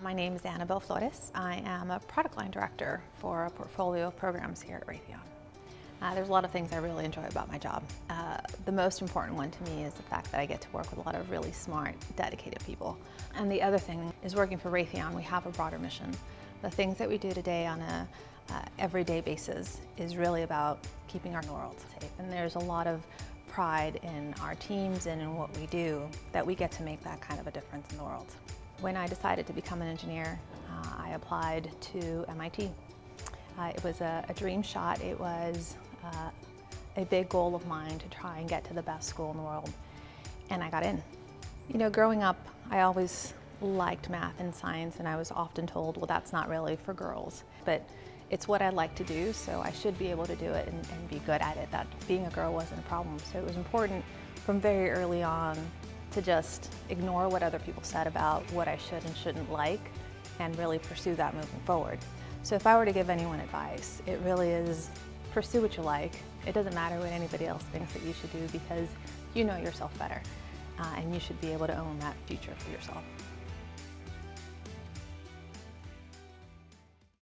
My name is Annabel Flores. I am a product line director for a portfolio of programs here at Raytheon. Uh, there's a lot of things I really enjoy about my job. Uh, the most important one to me is the fact that I get to work with a lot of really smart, dedicated people. And the other thing is working for Raytheon, we have a broader mission. The things that we do today on a uh, everyday basis is really about keeping our world safe. And there's a lot of pride in our teams and in what we do that we get to make that kind of a difference in the world. When I decided to become an engineer, uh, I applied to MIT. Uh, it was a, a, dream shot. It was uh, a big goal of mine to try and get to the best school in the world. And I got in. You know, growing up, I always liked math and science and I was often told, well, that's not really for girls. But it's what I like to do, so I should be able to do it and, and be good at it. That being a girl wasn't a problem. So it was important from very early on to just ignore what other people said about what I should and shouldn't like and really pursue that moving forward. So if I were to give anyone advice, it really is pursue what you like. It doesn't matter what anybody else thinks that you should do because you know yourself better uh, and you should be able to own that future for yourself.